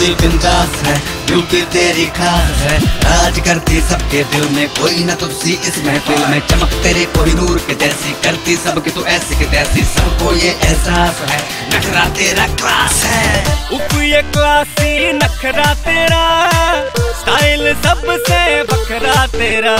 पूरी बिंदास है ब्यूटी तेरी खास है। राज करती सबके दिल में, कोई ना तुझसी इस महफिल में। चमक तेरे कोई नूर के जैसी करती सबके, तू ऐसी के तैसी। सबको ये एहसास है, नखरा तेरा क्लास है। ये क्लासी नखरा तेरा। स्टाइल सबसे बखरा तेरा।